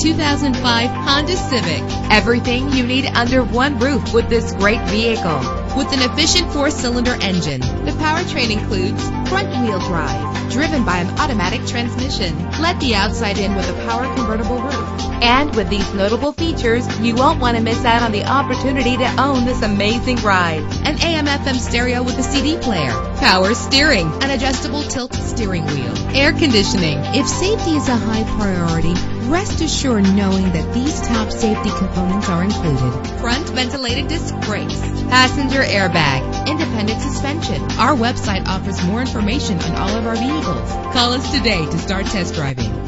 2005 Honda Civic. Everything you need under one roof with this great vehicle. With an efficient four-cylinder engine, the powertrain includes front-wheel drive, driven by an automatic transmission. Let the outside in with a power convertible roof. And with these notable features, you won't want to miss out on the opportunity to own this amazing ride. An AM FM stereo with a CD player, power steering, an adjustable tilt steering wheel, air conditioning. If safety is a high priority, rest assured knowing that these top safety components are included. Front ventilated disc brakes, passenger airbag, independent suspension. Our website offers more information on all of our vehicles. Call us today to start test driving.